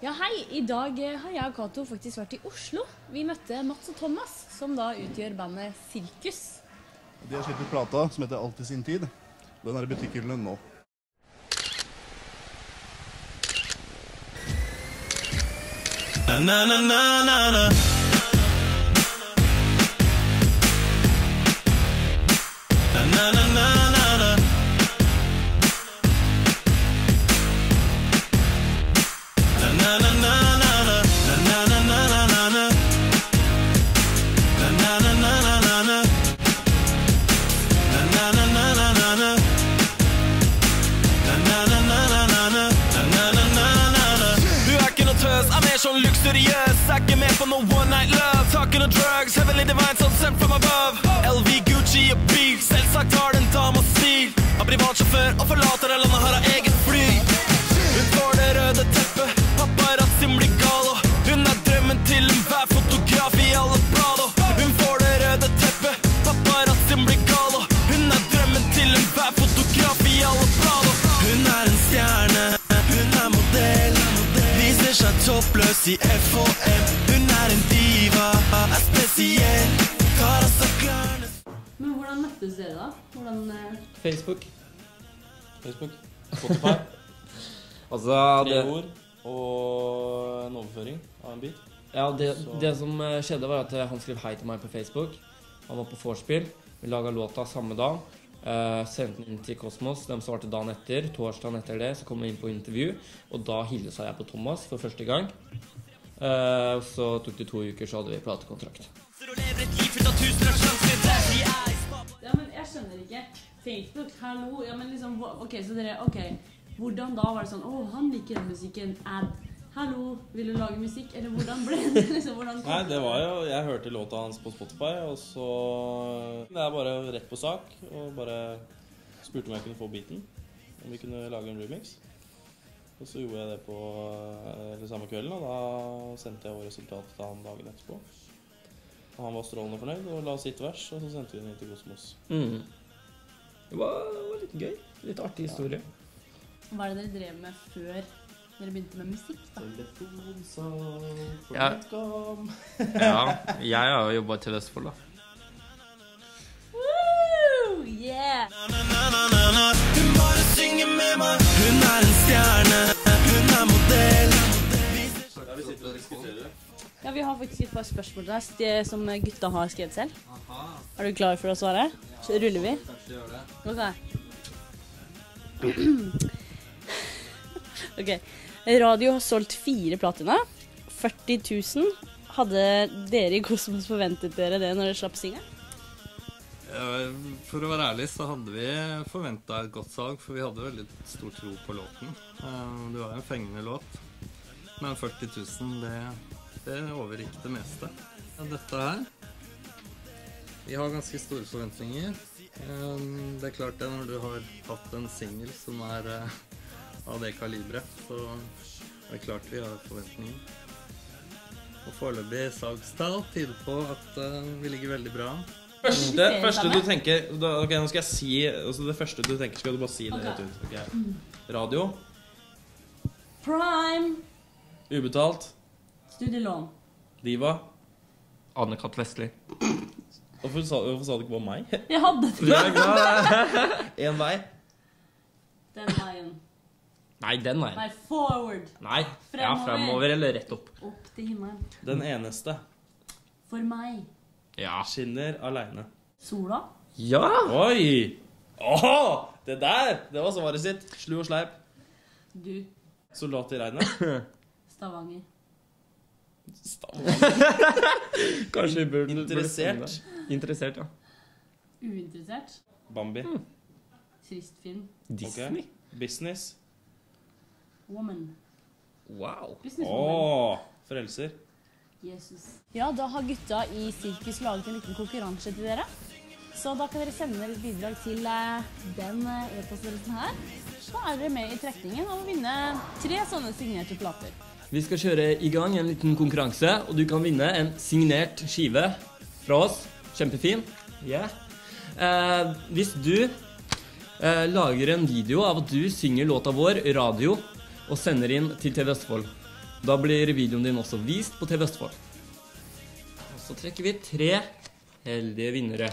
Ja, hei. I dag eh, har jeg og Cato faktisk vært i Oslo. Vi møtte Mats og Thomas, som da utgjør bandet Sirkus. De har sluppet plata som heter Alt i sin tid. Den er i butikkhyllene nå. Na na na na na na. Na luksuriøs. Er ikke med på noe one night love. Talking of drugs, heavenly divine sånn sent from above. LV, Gucci og bil, selvsagt har den dama stil. Har privatsjåfør og forlater det landet, har av eget toppløs i FHM. Hun er en diva, er spesiell, tar av seg klærne Men hvordan møttes dere, da? Hvordan eh, Facebook. Facebook. Spotify. Altså, Tre det, ord og en overføring av en bit. ja, det, Så- det som eh, skjedde, var at eh, han skrev hei til meg på Facebook. Han var på vorspiel. Vi laga låta samme dag. Uh, sendte den inn til Kosmos. De svarte dagen etter. Torsdagen etter det så kom jeg inn på intervju, og da hilsa jeg på Thomas for første gang. Uh, så tok det to uker, så hadde vi platekontrakt. Ja, men jeg skjønner ikke. Facebook, hallo. Ja, men liksom OK, så dere OK. Hvordan da var det sånn Å, han liker den musikken. Ad. Hallo, vil du lage musikk? Eller hvordan ble det? liksom, hvordan Nei, det var jo Jeg hørte låta hans på Spotify, og så Det er bare rett på sak. Og bare spurte om jeg kunne få beaten. Om vi kunne lage en remix. Og så gjorde jeg det på eller samme kvelden, og da sendte jeg resultatet til han dagen etterpå. Og han var strålende fornøyd og la sitt vers, og så sendte vi den inn til Kosmos. Mm. Det var, det var litt gøy. Litt artig historie. Hva er det dere drev med før dere begynte med musikk? da? Telefonsang for Ja. Netcom. Ja, jeg har jo jobba til Vestfold, da. Woo! Yeah! Hun bare synger med meg. Hun er en stjerne, hun er modell. Ja, Vi har faktisk et par spørsmål til deg som gutta har skrevet selv. Er du klar for å svare? Så ruller vi. Ok. ok. Radio har solgt fire platina. 40 000. Hadde dere i Kosmos forventet dere det når dere slapp singelen? For å være ærlig så hadde vi forventa et godt salg, for vi hadde veldig stor tro på låten. Eh, Det var en fengende låt. Men 40 000, det, det overgikk det meste. Dette her Vi har ganske store forventninger. Eh, Det er klart det når du har hatt en singel som er eh, av det kaliberet, så er det klart vi har forventninger. Og foreløpig salgstall tyder på at uh, vi ligger veldig bra an. Første, første du tenker da, Ok, nå skal jeg si altså Det første du tenker, skal du bare si det rett ut. Okay. Radio. Prime! Ubetalt. Studielån. Diva. Anne-Kat. Vestli. Hvorfor sa, hvorfor sa du ikke bare meg? Jeg hadde det! Er. En vei. Den veien. Nei, den er Nei, forward. Nei. Ja, Fremover. fremover eller rett opp. Opp til himmelen. Den eneste. For meg. Ja. Skinner aleine. Sola. Ja! Oi! Åh, det der! Det var svaret sitt. Slu og sleip. Du. Soldat i regnet. Stavanger. Stavanger Kanskje vi burde Interessert. burde. Interessert, ja. Uinteressert. Bambi. Trist film. Disney? Business. Woman. Wow. Businesswoman. Åh, frelser. Jesus. Ja, da har gutta i Sirkus laget en liten konkurranse til dere. Så da kan dere sende deres bidrag til eh, den eh, e-postadressen her. Så er dere med i trekningen og å vinne tre sånne signerte plater. Vi skal kjøre i gang en liten konkurranse, og du kan vinne en signert skive fra oss. Kjempefin. Yeah. Eh, hvis du eh, lager en video av at du synger låta vår, radio, og sender inn til TV Østfold. Da blir videoen din også vist på TV Østfold. Og så trekker vi tre heldige vinnere.